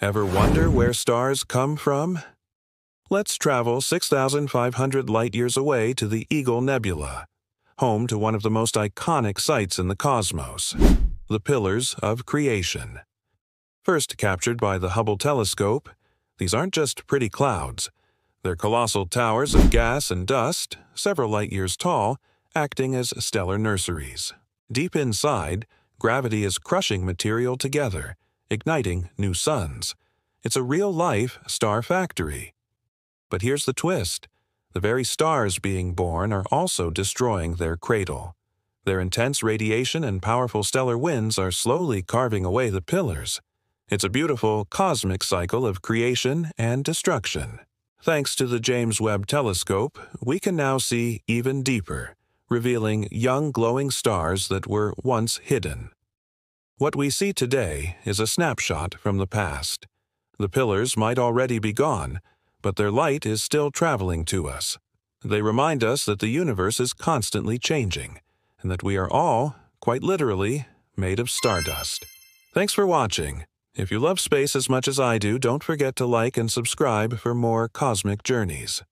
Ever wonder where stars come from? Let's travel 6,500 light years away to the Eagle Nebula, home to one of the most iconic sights in the cosmos, the Pillars of Creation. First captured by the Hubble telescope, these aren't just pretty clouds. They're colossal towers of gas and dust, several light years tall, acting as stellar nurseries. Deep inside, gravity is crushing material together, igniting new suns. It's a real-life star factory. But here's the twist. The very stars being born are also destroying their cradle. Their intense radiation and powerful stellar winds are slowly carving away the pillars. It's a beautiful cosmic cycle of creation and destruction. Thanks to the James Webb Telescope, we can now see even deeper, revealing young glowing stars that were once hidden. What we see today is a snapshot from the past. The pillars might already be gone, but their light is still traveling to us. They remind us that the universe is constantly changing, and that we are all, quite literally, made of stardust. Thanks for watching. If you love space as much as I do, don't forget to like and subscribe for more cosmic journeys.